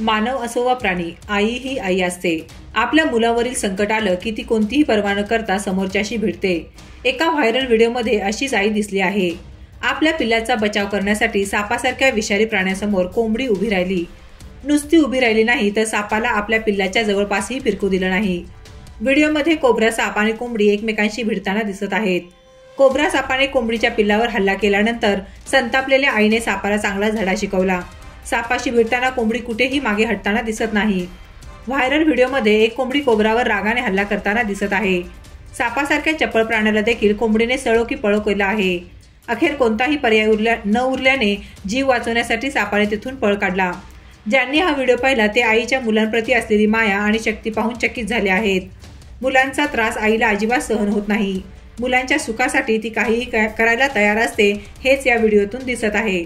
मानव असो वा प्राणी आई ही आई असते. आपल्या मुलावरील संकट आलं की ती कोणतीही पर्वा न करता समोरच्याशी भिडते. एका व्हायरल व्हिडिओमध्ये अशीच आई दिसली आहे. आपल्या पिल्लाचा बचाव करण्यासाठी सापासारख्या विषारी प्राण्यासमोर कोंबडी उभी राहिली. नुसती उभी राहिली नाही तर सापाला आपल्या पिल्लाच्या जवळपासही फिरकू दिलं नाही. व्हिडिओमध्ये कोब्रा साप आणि कोंबडी एकमेकांशी भिडताना दिसत आहेत. कोब्रा सापाने कोंबडीच्या पिल्लावर हल्ला केल्यानंतर संतापलेल्या आईने सापाला चांगला धडा शिकवला. सापाशी भिडताना कोंबडी कुठेही मागे हटताना दिसत नाही. व्हायरल व्हिडिओमध्ये एक कोंबडी कोबरावर रागाने हल्ला करताना दिसत आहे. सापासारख्या चपळ प्राण्याला देखील कोंबडीने सळो की पळो केला आहे. अखेर कोणताही पर्याय उरल्या न उरल्याने जीव वाचवण्यासाठी सापाने तिथून पळ काढला. ज्यांनी हा व्हिडिओ पाहिला ते आईच्या मुलांप्रती असलेली माया आणि शक्ती पाहून चकित झाले आहेत. मुलांचा त्रास आईला अजिबात सहन होत नाही. मुलांच्या सुखासाठी ती काहीही करायला तयार असते हेच या व्हिडिओतून दिसत आहे.